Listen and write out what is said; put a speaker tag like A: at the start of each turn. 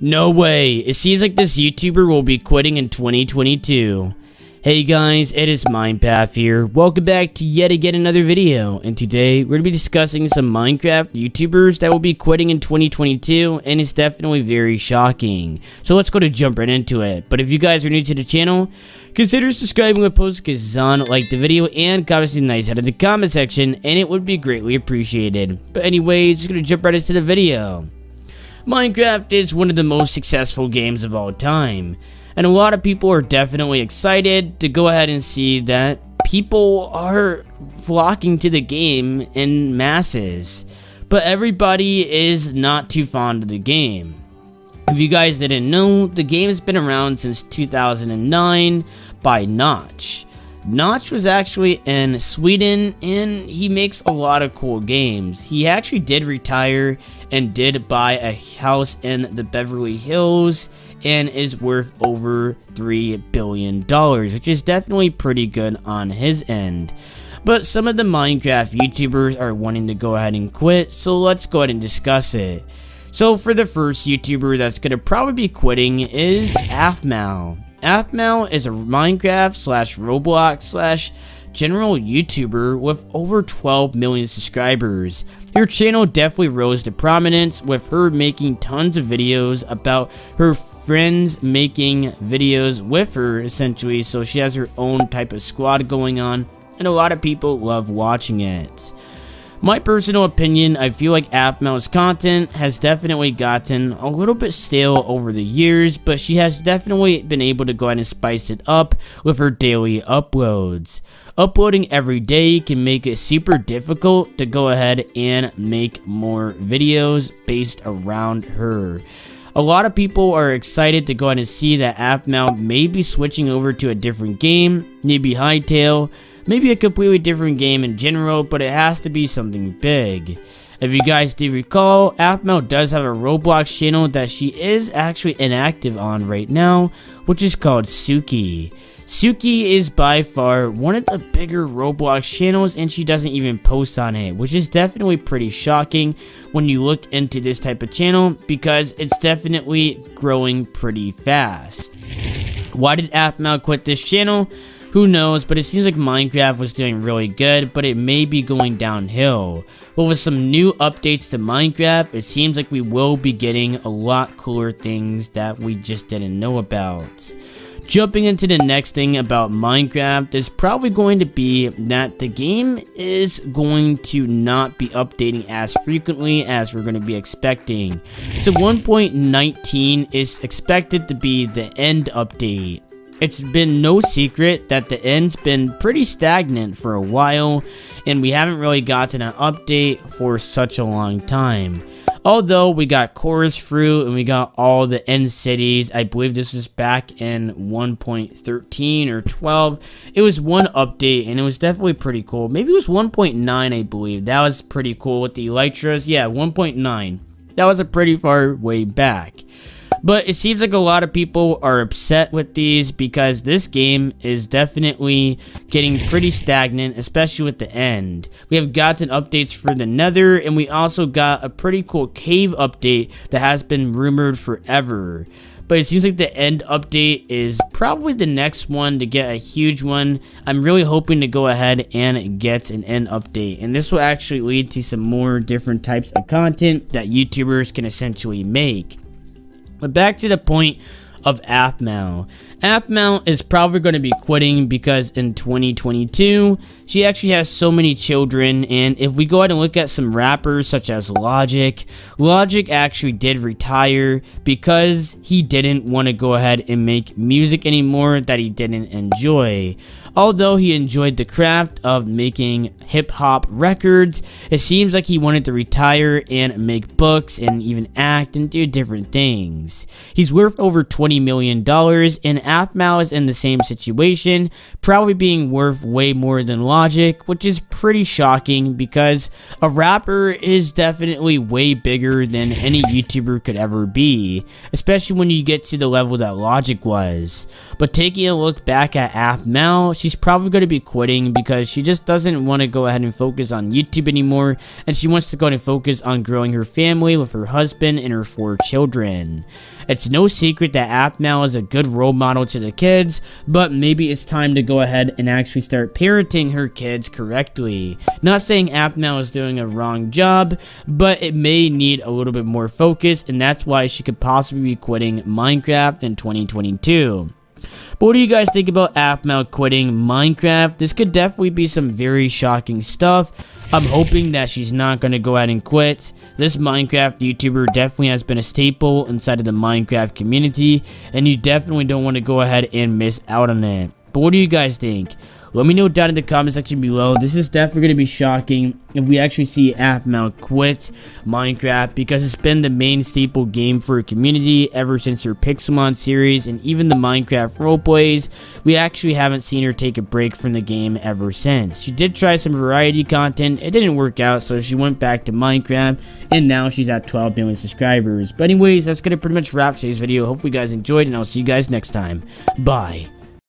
A: No way. It seems like this YouTuber will be quitting in 2022. Hey guys, it is Mine Path here. Welcome back to yet again another video. And today, we're going to be discussing some Minecraft YouTubers that will be quitting in 2022. And it's definitely very shocking. So let's go to jump right into it. But if you guys are new to the channel, consider subscribing with post on like the video and comment something nice out of the comment section. And it would be greatly appreciated. But anyways, just going to jump right into the video. Minecraft is one of the most successful games of all time, and a lot of people are definitely excited to go ahead and see that people are flocking to the game in masses. But everybody is not too fond of the game. If you guys didn't know, the game has been around since 2009 by Notch. Notch was actually in Sweden and he makes a lot of cool games. He actually did retire and did buy a house in the Beverly Hills and is worth over $3 billion, which is definitely pretty good on his end. But some of the Minecraft YouTubers are wanting to go ahead and quit, so let's go ahead and discuss it. So for the first YouTuber that's going to probably be quitting is Aphmau. Aphmau is a Minecraft slash Roblox slash general YouTuber with over 12 million subscribers. Her channel definitely rose to prominence with her making tons of videos about her friends making videos with her essentially so she has her own type of squad going on and a lot of people love watching it. My personal opinion, I feel like Aphmau's content has definitely gotten a little bit stale over the years, but she has definitely been able to go ahead and spice it up with her daily uploads. Uploading every day can make it super difficult to go ahead and make more videos based around her. A lot of people are excited to go and see that Aphmau may be switching over to a different game, maybe Hytale, maybe a completely different game in general, but it has to be something big. If you guys do recall, Aphmau does have a Roblox channel that she is actually inactive on right now, which is called Suki. Suki is by far one of the bigger Roblox channels and she doesn't even post on it, which is definitely pretty shocking when you look into this type of channel because it's definitely growing pretty fast. Why did Aphmau quit this channel? Who knows, but it seems like Minecraft was doing really good, but it may be going downhill. But with some new updates to Minecraft, it seems like we will be getting a lot cooler things that we just didn't know about. Jumping into the next thing about Minecraft is probably going to be that the game is going to not be updating as frequently as we're going to be expecting. So 1.19 is expected to be the end update. It's been no secret that the end's been pretty stagnant for a while, and we haven't really gotten an update for such a long time. Although we got Chorus Fruit and we got all the end cities, I believe this was back in 1.13 or 12. It was one update and it was definitely pretty cool. Maybe it was 1.9, I believe. That was pretty cool with the Elytras. Yeah, 1.9. That was a pretty far way back. But it seems like a lot of people are upset with these because this game is definitely getting pretty stagnant, especially with the end. We have gotten updates for the nether, and we also got a pretty cool cave update that has been rumored forever but it seems like the end update is probably the next one to get a huge one. I'm really hoping to go ahead and get an end update, and this will actually lead to some more different types of content that YouTubers can essentially make. But back to the point of Aphmau. Aphmau is probably going to be quitting because in 2022, she actually has so many children, and if we go ahead and look at some rappers such as Logic, Logic actually did retire because he didn't want to go ahead and make music anymore that he didn't enjoy. Although he enjoyed the craft of making hip-hop records, it seems like he wanted to retire and make books and even act and do different things. He's worth over $20 million, and Aphmau is in the same situation, probably being worth way more than Logic, which is pretty shocking because a rapper is definitely way bigger than any YouTuber could ever be, especially when you get to the level that Logic was. But taking a look back at Aphmau, she she's probably going to be quitting because she just doesn't want to go ahead and focus on YouTube anymore and she wants to go ahead and focus on growing her family with her husband and her four children. It's no secret that Aphmau is a good role model to the kids, but maybe it's time to go ahead and actually start parenting her kids correctly. Not saying Aphmau is doing a wrong job, but it may need a little bit more focus and that's why she could possibly be quitting Minecraft in 2022. But what do you guys think about Aphmau quitting Minecraft? This could definitely be some very shocking stuff. I'm hoping that she's not going to go ahead and quit. This Minecraft YouTuber definitely has been a staple inside of the Minecraft community, and you definitely don't want to go ahead and miss out on it. But what do you guys think? Let me know down in the comment section below. This is definitely going to be shocking if we actually see Aphmau quit Minecraft because it's been the main staple game for a community ever since her Pixelmon series and even the Minecraft roleplays. We actually haven't seen her take a break from the game ever since. She did try some variety content. It didn't work out so she went back to Minecraft and now she's at 12 million subscribers. But anyways, that's going to pretty much wrap today's video. Hopefully you guys enjoyed and I'll see you guys next time. Bye.